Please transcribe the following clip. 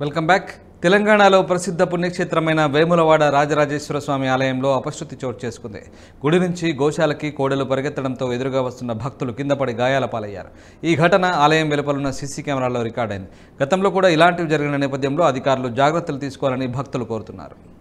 Welcome back. తెలంగాణలో ప్రసిద్ధ పుణ్యక్షేత్రమైన వేములవాడ రాజరాజేశ్వర స్వామి ఆలయంలో అపశృతి చోటు చేసుకుంది. గుడి నుంచి గోశాలకి కోడలు పరిగెత్తడంతో ఎదురుగా వస్తున్న భక్తులు కింద పడి గాయాల పాలయ్యారు. ఈ ఘటన ఆలయం వెలుపలున్న సీసీ కెమెరాల్లో రికార్డైంది. గతంలో కూడా ఇలాంటివి జరిగిన నేపథ్యంలో అధికారులు జాగ్రత్తలు తీసుకోవాలని భక్తులు కోరుతున్నారు.